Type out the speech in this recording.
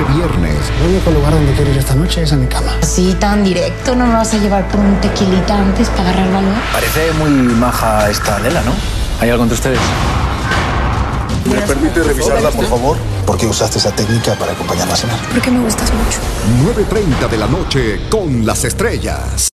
este viernes. El único lugar donde quiero ir esta noche es a mi cama. Así tan directo, no me vas a llevar por un tequilita antes para agarrar valor. Parece muy maja esta Lela, ¿no? ¿Hay algo entre ustedes? ¿Me permite revisarla, por favor? ¿Por qué usaste esa técnica para acompañarla a cenar? Porque me gustas mucho. 9.30 de la noche con las estrellas.